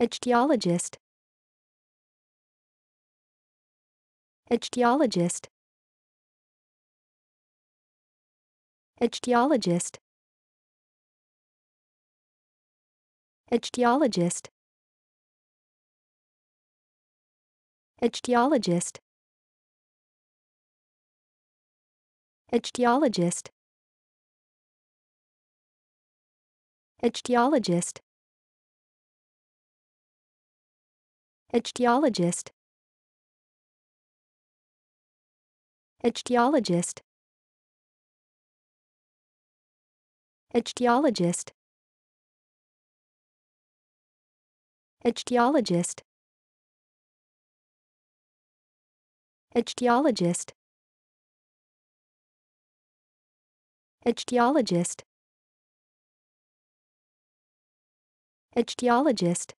Ichthyologist. Ichthyologist. Ichthyologist. Ichthyologist. Ichthyologist. Ichthyologist. Ichthyologist. Ichthyologist. Ichthyologist. Ichthyologist. Ichthyologist. Ichthyologist. Ichthyologist. Ichthyologist.